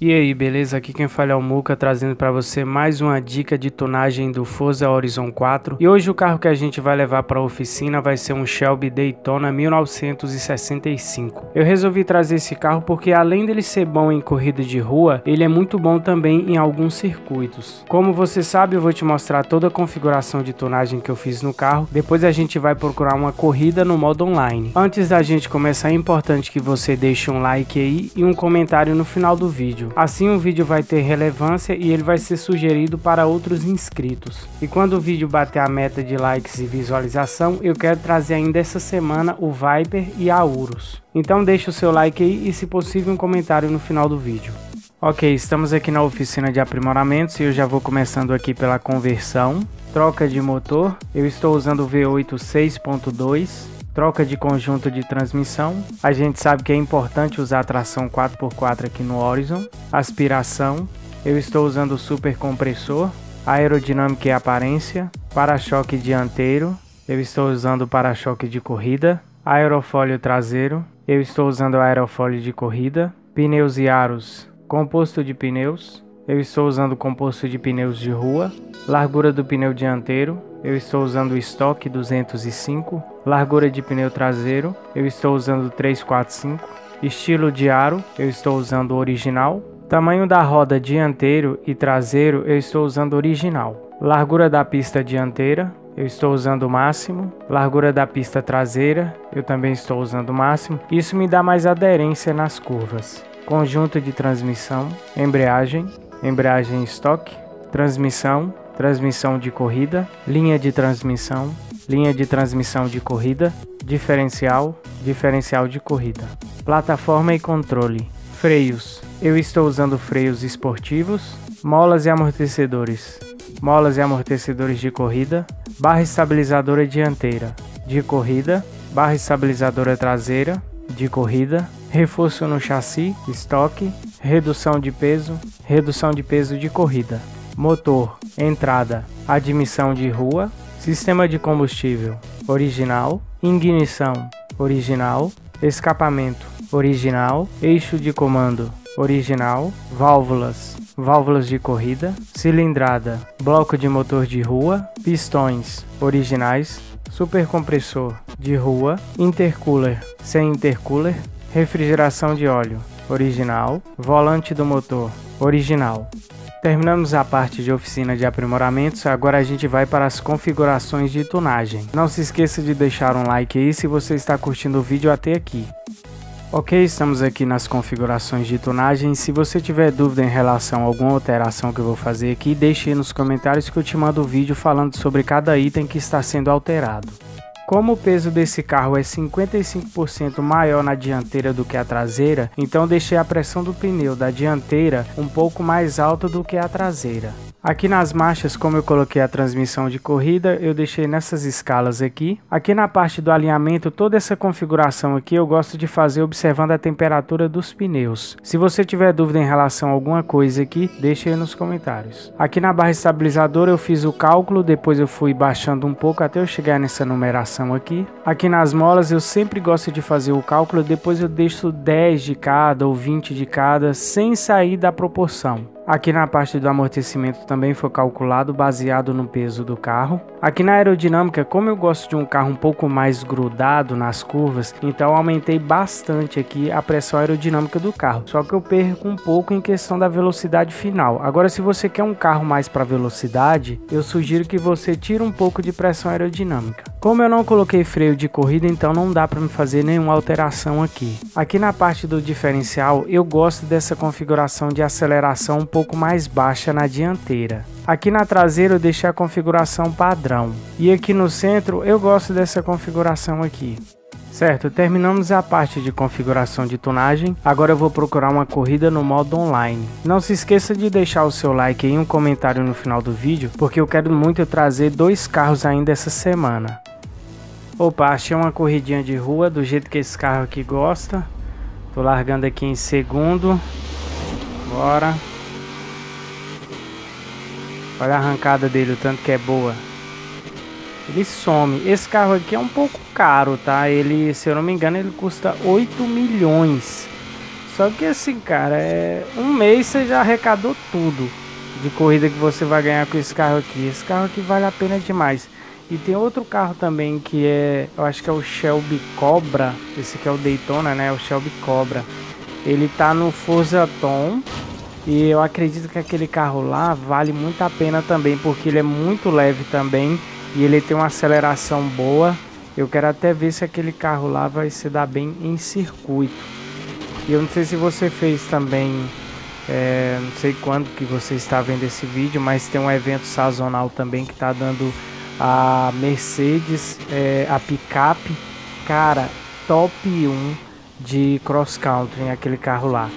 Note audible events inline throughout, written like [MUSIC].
E aí, beleza? Aqui quem fala é o Muca, trazendo para você mais uma dica de tonagem do Forza Horizon 4. E hoje o carro que a gente vai levar para a oficina vai ser um Shelby Daytona 1965. Eu resolvi trazer esse carro porque além dele ser bom em corrida de rua, ele é muito bom também em alguns circuitos. Como você sabe, eu vou te mostrar toda a configuração de tonagem que eu fiz no carro. Depois a gente vai procurar uma corrida no modo online. Antes da gente começar, é importante que você deixe um like aí e um comentário no final do vídeo. Assim o vídeo vai ter relevância e ele vai ser sugerido para outros inscritos. E quando o vídeo bater a meta de likes e visualização, eu quero trazer ainda essa semana o Viper e a Urus. Então deixe o seu like aí e se possível um comentário no final do vídeo. Ok, estamos aqui na oficina de aprimoramentos e eu já vou começando aqui pela conversão. Troca de motor, eu estou usando o V8 6.2 troca de conjunto de transmissão. A gente sabe que é importante usar tração 4x4 aqui no Horizon. Aspiração, eu estou usando o super compressor. Aerodinâmica e aparência. Para-choque dianteiro, eu estou usando o para-choque de corrida. Aerofólio traseiro, eu estou usando o aerofólio de corrida. Pneus e aros, composto de pneus. Eu estou usando composto de pneus de rua. Largura do pneu dianteiro, eu estou usando o estoque 205. Largura de pneu traseiro, eu estou usando 345. Estilo de aro, eu estou usando o original. Tamanho da roda dianteiro e traseiro, eu estou usando original. Largura da pista dianteira, eu estou usando o máximo. Largura da pista traseira, eu também estou usando o máximo. Isso me dá mais aderência nas curvas. Conjunto de transmissão, embreagem, embreagem estoque, transmissão, transmissão de corrida, linha de transmissão, linha de transmissão de corrida, diferencial, diferencial de corrida, plataforma e controle, freios. Eu estou usando freios esportivos, molas e amortecedores, molas e amortecedores de corrida, barra estabilizadora dianteira, de corrida, barra estabilizadora traseira, de corrida, reforço no chassi, estoque, redução de peso, redução de peso de corrida, motor, entrada, admissão de rua, sistema de combustível original, ignição original, escapamento original, eixo de comando original, válvulas, válvulas de corrida, cilindrada, bloco de motor de rua, pistões originais, supercompressor de rua, intercooler sem intercooler, refrigeração de óleo original, volante do motor original. Terminamos a parte de oficina de aprimoramentos, agora a gente vai para as configurações de tunagem. Não se esqueça de deixar um like aí se você está curtindo o vídeo até aqui. Ok, estamos aqui nas configurações de tunagem. Se você tiver dúvida em relação a alguma alteração que eu vou fazer aqui, deixe nos comentários que eu te mando o vídeo falando sobre cada item que está sendo alterado. Como o peso desse carro é 55% maior na dianteira do que a traseira, então deixei a pressão do pneu da dianteira um pouco mais alta do que a traseira. Aqui nas marchas, como eu coloquei a transmissão de corrida, eu deixei nessas escalas aqui. Aqui na parte do alinhamento, toda essa configuração aqui eu gosto de fazer observando a temperatura dos pneus. Se você tiver dúvida em relação a alguma coisa aqui, deixe aí nos comentários. Aqui na barra estabilizadora eu fiz o cálculo, depois eu fui baixando um pouco até eu chegar nessa numeração aqui. Aqui nas molas eu sempre gosto de fazer o cálculo, depois eu deixo 10 de cada ou 20 de cada, sem sair da proporção. Aqui na parte do amortecimento também foi calculado baseado no peso do carro. Aqui na aerodinâmica, como eu gosto de um carro um pouco mais grudado nas curvas, então aumentei bastante aqui a pressão aerodinâmica do carro. Só que eu perco um pouco em questão da velocidade final. Agora, se você quer um carro mais para velocidade, eu sugiro que você tire um pouco de pressão aerodinâmica. Como eu não coloquei freio de corrida, então não dá para me fazer nenhuma alteração aqui. Aqui na parte do diferencial, eu gosto dessa configuração de aceleração um pouco mais baixa na dianteira. Aqui na traseira eu deixei a configuração padrão. E aqui no centro eu gosto dessa configuração aqui. Certo, terminamos a parte de configuração de tunagem, agora eu vou procurar uma corrida no modo online. Não se esqueça de deixar o seu like e um comentário no final do vídeo, porque eu quero muito trazer dois carros ainda essa semana. Opa, achei uma corridinha de rua do jeito que esse carro aqui gosta. Tô largando aqui em segundo. Bora. Olha a arrancada dele, o tanto que é boa. Ele some. Esse carro aqui é um pouco caro, tá? Ele, se eu não me engano, ele custa 8 milhões. Só que assim, cara, é um mês você já arrecadou tudo de corrida que você vai ganhar com esse carro aqui. Esse carro aqui vale a pena demais. E tem outro carro também que é, eu acho que é o Shelby Cobra. Esse aqui é o Daytona, né? O Shelby Cobra. Ele tá no Forza Tom. E eu acredito que aquele carro lá vale muito a pena também, porque ele é muito leve também e ele tem uma aceleração boa. Eu quero até ver se aquele carro lá vai se dar bem em circuito. E eu não sei se você fez também, é, não sei quando que você está vendo esse vídeo, mas tem um evento sazonal também que está dando a Mercedes, é, a picape, cara, top 1 de cross country, aquele carro lá.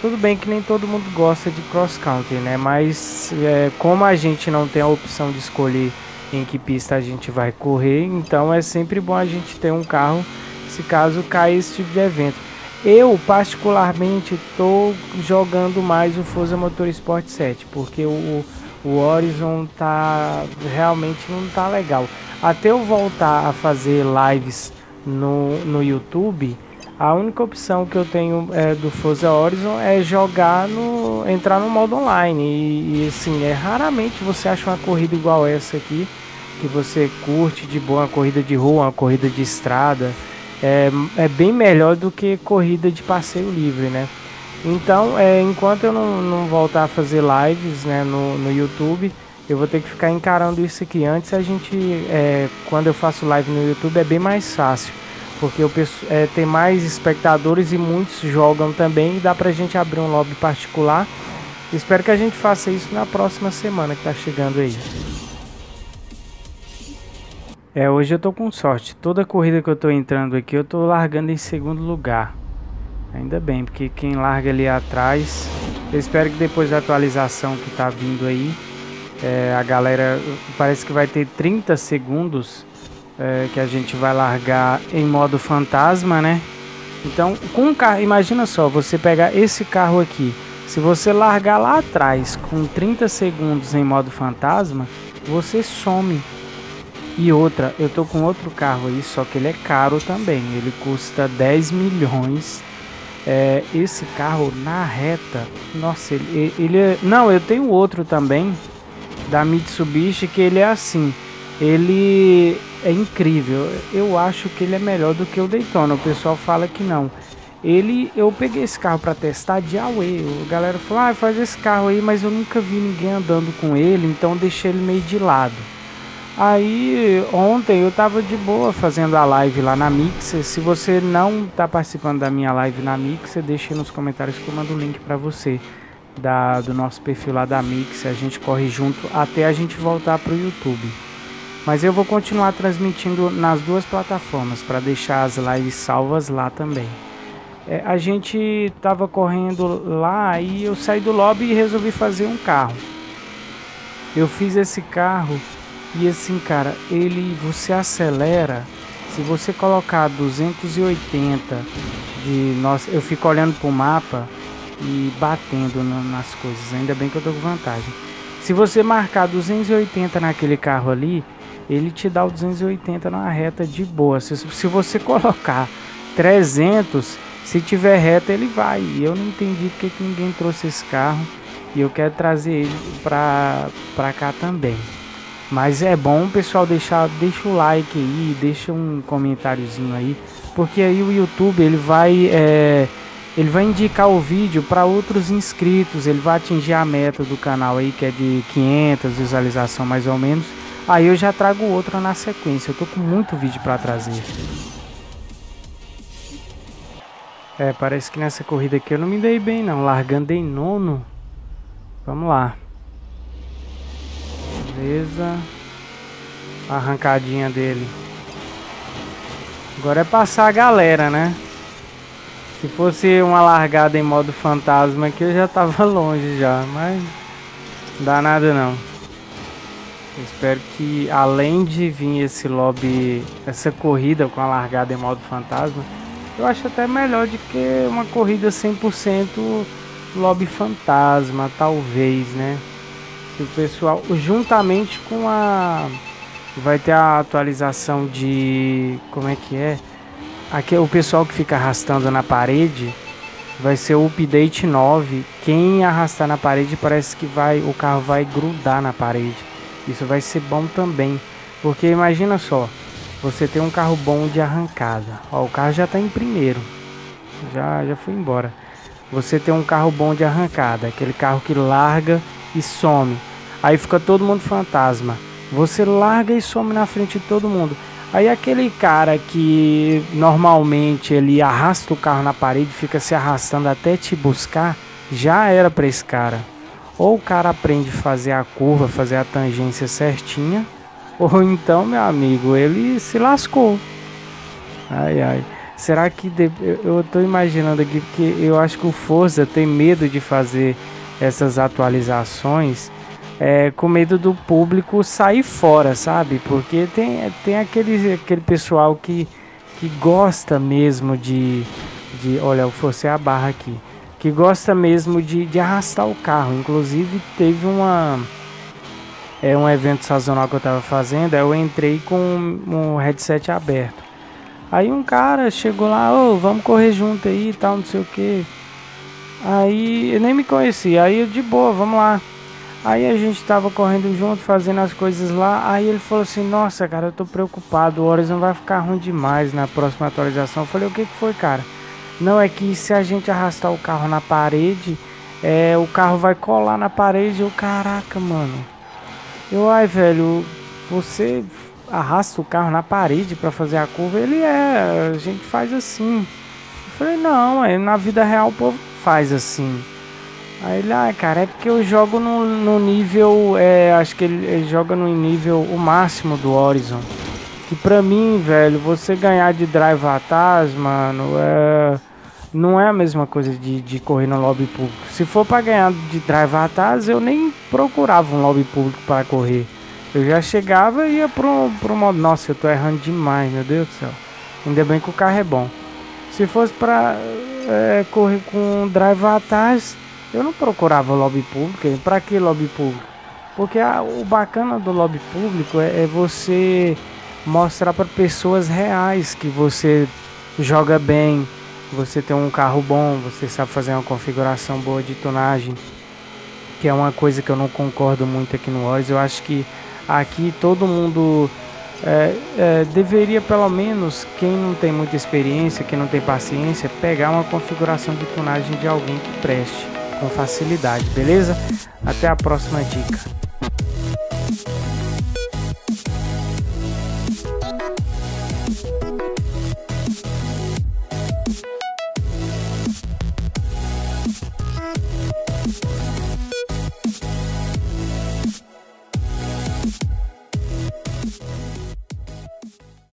Tudo bem que nem todo mundo gosta de cross country, né? Mas é, como a gente não tem a opção de escolher em que pista a gente vai correr, então é sempre bom a gente ter um carro se caso caia esse tipo de evento. Eu particularmente estou jogando mais o Forza Motorsport 7, porque o, o Horizon tá realmente não tá legal. Até eu voltar a fazer lives no, no YouTube, a única opção que eu tenho é, do Forza Horizon é jogar no. entrar no modo online. E, e assim, é raramente você acha uma corrida igual essa aqui, que você curte de boa, uma corrida de rua, uma corrida de estrada. É, é bem melhor do que corrida de passeio livre, né? Então, é, enquanto eu não, não voltar a fazer lives né, no, no YouTube, eu vou ter que ficar encarando isso aqui. Antes a gente, é, quando eu faço live no YouTube, é bem mais fácil porque o, é, tem mais espectadores e muitos jogam também e dá pra gente abrir um lobby particular. Espero que a gente faça isso na próxima semana que tá chegando aí. É, hoje eu tô com sorte. Toda corrida que eu tô entrando aqui, eu tô largando em segundo lugar. Ainda bem, porque quem larga ali atrás... Eu espero que depois da atualização que tá vindo aí, é, a galera... Parece que vai ter 30 segundos é, que a gente vai largar em modo fantasma, né? Então, com um carro, imagina só, você pegar esse carro aqui, se você largar lá atrás com 30 segundos em modo fantasma, você some. E outra, eu tô com outro carro aí, só que ele é caro também, ele custa 10 milhões. É, esse carro na reta, nossa, ele, ele é, não, eu tenho outro também da Mitsubishi que ele é assim, ele é incrível. Eu acho que ele é melhor do que o Daytona. O pessoal fala que não. Ele, eu peguei esse carro para testar de Aue. A galera falou: "Ah, faz esse carro aí", mas eu nunca vi ninguém andando com ele, então deixei ele meio de lado. Aí ontem eu tava de boa fazendo a live lá na Mixer. Se você não tá participando da minha live na Mixer, deixe nos comentários que eu mando o link para você da, do nosso perfil lá da Mixer. A gente corre junto até a gente voltar pro YouTube. Mas eu vou continuar transmitindo nas duas plataformas para deixar as lives salvas lá também. É, a gente estava correndo lá e eu saí do lobby e resolvi fazer um carro. Eu fiz esse carro e assim, cara, ele você acelera. Se você colocar 280 de nossa, eu fico olhando pro mapa e batendo nas coisas. Ainda bem que eu tô com vantagem. Se você marcar 280 naquele carro ali, ele te dá o 280 na reta de boa. Se, se você colocar 300, se tiver reta ele vai. E eu não entendi porque que ninguém trouxe esse carro e eu quero trazer ele pra, pra cá também. Mas é bom pessoal deixar deixa o like aí, deixa um comentáriozinho aí, porque aí o YouTube ele vai é, ele vai indicar o vídeo para outros inscritos, ele vai atingir a meta do canal aí que é de 500 visualização mais ou menos. Aí eu já trago outra na sequência. Eu tô com muito vídeo para trazer. É, parece que nessa corrida aqui eu não me dei bem não. Largando em nono. Vamos lá. Beleza. Arrancadinha dele. Agora é passar a galera, né? Se fosse uma largada em modo fantasma aqui eu já tava [LAUGHS] longe já. Mas não dá nada não. Eu espero que além de vir esse lobby, essa corrida com a largada em modo fantasma, eu acho até melhor do que uma corrida 100% lobby fantasma, talvez, né? O pessoal, juntamente com a vai ter a atualização de como é que é? Aqui o pessoal que fica arrastando na parede vai ser o update 9. Quem arrastar na parede parece que vai o carro vai grudar na parede. Isso vai ser bom também, porque imagina só, você tem um carro bom de arrancada. Ó, o carro já está em primeiro. Já já foi embora. Você tem um carro bom de arrancada, aquele carro que larga e some. Aí fica todo mundo fantasma. Você larga e some na frente de todo mundo. Aí aquele cara que normalmente ele arrasta o carro na parede, fica se arrastando até te buscar, já era para esse cara. Ou o cara aprende a fazer a curva, fazer a tangência certinha, ou então, meu amigo, ele se lascou. Ai ai. Será que de... eu tô imaginando aqui porque eu acho que o Forza tem medo de fazer essas atualizações é, com medo do público sair fora, sabe? Porque tem, tem aquele, aquele pessoal que, que gosta mesmo de, de. Olha, eu forcei a barra aqui. Que gosta mesmo de, de arrastar o carro. Inclusive, teve uma. É um evento sazonal que eu tava fazendo. eu entrei com um headset aberto. Aí um cara chegou lá, ô, oh, vamos correr junto aí e tal, não sei o que. Aí eu nem me conhecia. Aí eu de boa, vamos lá. Aí a gente tava correndo junto, fazendo as coisas lá. Aí ele falou assim: Nossa, cara, eu tô preocupado. O Horizon vai ficar ruim demais na próxima atualização. Eu falei: O que, que foi, cara? Não, é que se a gente arrastar o carro na parede, é, o carro vai colar na parede. Eu, caraca, mano. Eu, ai, velho, você arrasta o carro na parede para fazer a curva? Ele é, a gente faz assim. Eu falei: Não, é, na vida real o povo faz assim. Aí ele, ah, cara, é porque eu jogo no, no nível, é, acho que ele, ele, joga no nível o máximo do Horizon. Que pra mim, velho, você ganhar de Drive Atas, mano, é, não é a mesma coisa de, de correr no lobby público. Se for pra ganhar de Drive Atas, eu nem procurava um lobby público para correr. Eu já chegava e ia pro, pro modo, nossa, eu tô errando demais, meu Deus do céu. Ainda bem que o carro é bom. Se fosse pra é, correr com Drive Atas eu não procurava lobby público. Para que lobby público? Porque a, o bacana do lobby público é, é você mostrar para pessoas reais que você joga bem, você tem um carro bom, você sabe fazer uma configuração boa de tonagem, que é uma coisa que eu não concordo muito aqui no Wars. Eu acho que aqui todo mundo é, é, deveria pelo menos quem não tem muita experiência, quem não tem paciência, pegar uma configuração de tonagem de alguém que preste com facilidade, beleza? Até a próxima dica.